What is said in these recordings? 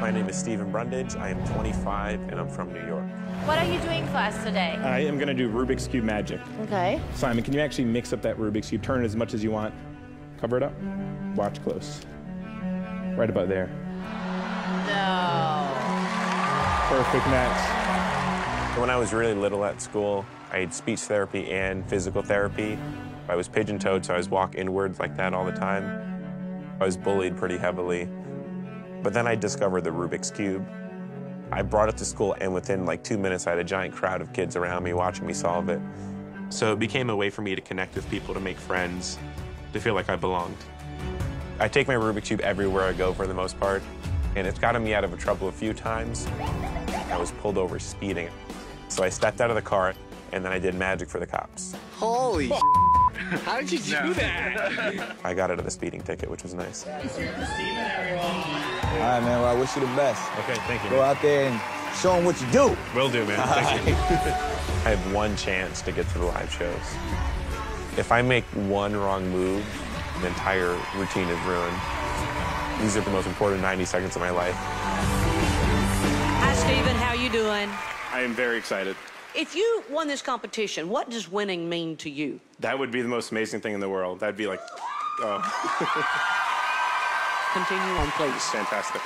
My name is Steven Brundage. I am 25 and I'm from New York. What are you doing for us today? I am going to do Rubik's Cube magic. Okay. Simon, can you actually mix up that Rubik's Cube? Turn it as much as you want. Cover it up. Watch close. Right about there. No. Perfect match. When I was really little at school, I had speech therapy and physical therapy. I was pigeon-toed, so I was walk inwards like that all the time. I was bullied pretty heavily. But then I discovered the Rubik's Cube. I brought it to school, and within like two minutes, I had a giant crowd of kids around me watching me solve it. So it became a way for me to connect with people, to make friends, to feel like I belonged. I take my Rubik's Cube everywhere I go for the most part, and it's gotten me out of trouble a few times. I was pulled over speeding. So I stepped out of the car, and then I did magic for the cops. Holy How did you do that? I got out of the speeding ticket, which was nice. All right, man. Well, I wish you the best. Okay, thank you. Go out there and show them what you do. Will do, man. Thank you. I have one chance to get to the live shows. If I make one wrong move, the entire routine is ruined. These are the most important 90 seconds of my life. Hi, Steven. How you doing? I am very excited. If you won this competition, what does winning mean to you? That would be the most amazing thing in the world. That'd be like, oh, Continue on, please. fantastic.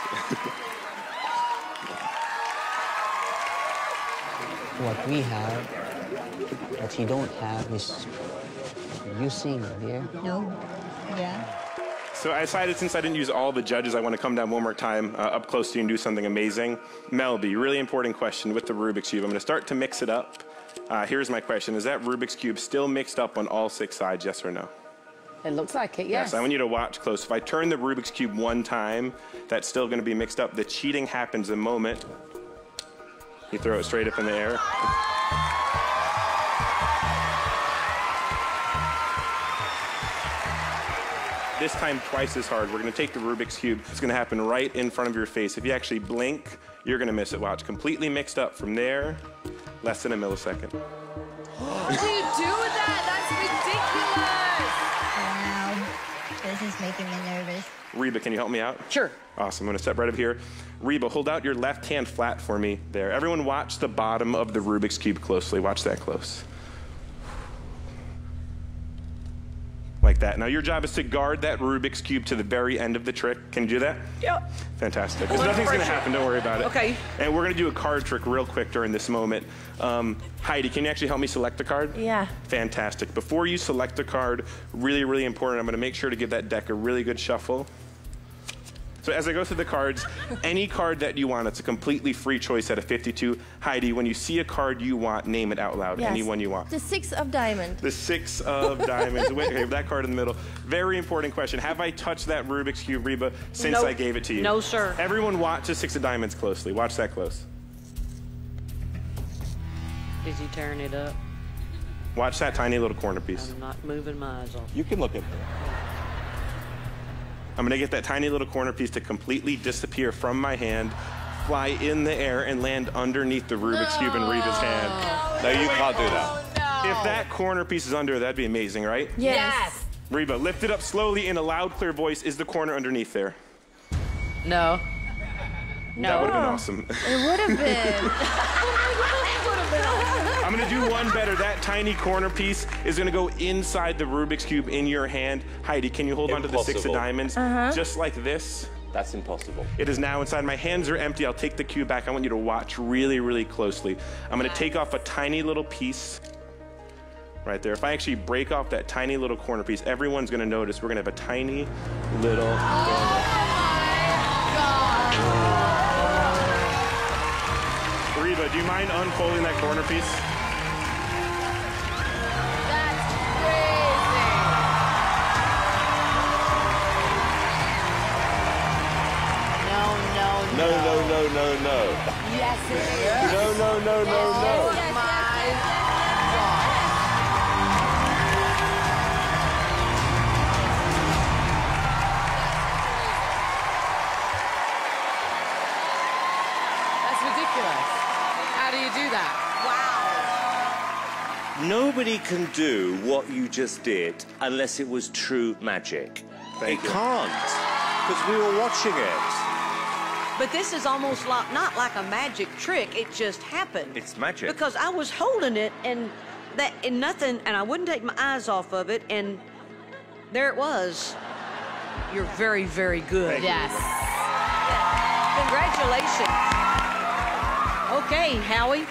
What we have, that you don't have, is you sing, dear. No. Yeah. So I decided since I didn't use all the judges, I want to come down one more time uh, up close to you and do something amazing. Mel B, really important question with the Rubik's Cube. I'm going to start to mix it up. Uh, here's my question. Is that Rubik's Cube still mixed up on all six sides, yes or no? It looks like it, yes. I want you to watch close. If I turn the Rubik's Cube one time, that's still going to be mixed up. The cheating happens the moment you throw it straight up in the air. This time twice as hard. We're going to take the Rubik's Cube. It's going to happen right in front of your face. If you actually blink, you're going to miss it. Watch. Completely mixed up from there, less than a millisecond. What do you do with that? That's This is making me nervous. Reba, can you help me out? Sure. Awesome. I'm going to step right up here. Reba, hold out your left hand flat for me there. Everyone, watch the bottom of the Rubik's Cube closely. Watch that close. Like that. Now, your job is to guard that Rubik's Cube to the very end of the trick. Can you do that? Yep. Fantastic. 'Cause Under nothing's going to happen. Don't worry about it. Okay. And we're going to do a card trick real quick during this moment. Um, Heidi, can you actually help me select the card? Yeah. Fantastic. Before you select the card, really, really important, I'm going to make sure to give that deck a really good shuffle. So as I go through the cards, any card that you want, it's a completely free choice at a 52. Heidi, when you see a card you want, name it out loud. Yes. Any one you want. The six of diamonds. The six of diamonds. Wait, okay, that card in the middle. Very important question. Have I touched that Rubik's Cube, Reba, since Nope. I gave it to you? No, sir. Everyone watch the six of diamonds closely. Watch that close. Is he tearing it up? Watch that tiny little corner piece. I'm not moving my eyes off. You can look at I'm gonna get that tiny little corner piece to completely disappear from my hand, fly in the air, and land underneath the Rubik's Cube in Reba's hand. No, you can't do that. If that corner piece is under, that'd be amazing, right? Yes. Reba, lift it up slowly in a loud, clear voice. Is the corner underneath there? No. No. That would have been awesome. It would have been. I'm gonna do one better. That tiny corner piece is gonna go inside the Rubik's Cube in your hand. Heidi, can you hold on to the six of diamonds? Uh-huh. Just like this. That's impossible. It is now inside. My hands are empty. I'll take the cube back. I want you to watch really, really closely. I'm gonna take off a tiny little piece right there. If I actually break off that tiny little corner piece, everyone's gonna notice we're gonna have a tiny little. Reba, do you mind unfolding that corner piece? No, no, no, no. Yes, it is. No, no, no, no, no. Oh, yes, yes, That's ridiculous. How do you do that? Wow. Nobody can do what you just did unless it was true magic. Thank it you. can't, because we were watching it. But this is almost like not like a magic trick. It just happened. It's magic. Because I was holding it and that and nothing, and I wouldn't take my eyes off of it, and there it was. You're very, very good. Yes. Congratulations. Okay, Howie.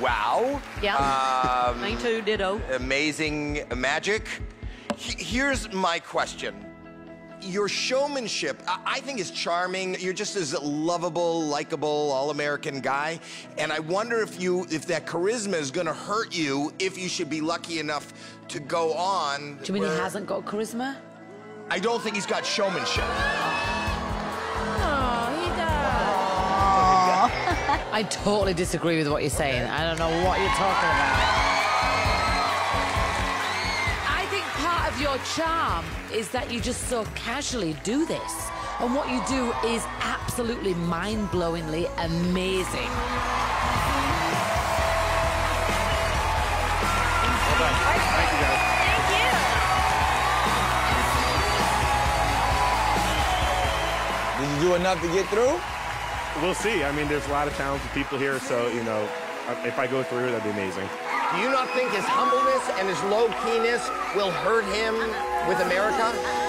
Wow. Yeah. Um, Me too, ditto. amazing magic. He- Here's my question. Your showmanship, I I think, is charming. You're just as lovable, likable, all-American guy, and I wonder if you, if that charisma is going to hurt you if you should be lucky enough to go on. Do you mean he hasn't got charisma? I don't think he's got showmanship. Oh, he does. I totally disagree with what you're saying. I don't know what you're talking about. Your charm is that you just so casually do this. And what you do is absolutely mind blowingly amazing. Well. Thank you. Thank you. Did you do enough to get through? We'll see. I mean, there's a lot of talented people here, so, you know, if I go through, that'd be amazing. Do you not think his humbleness and his low keyness will hurt him with America?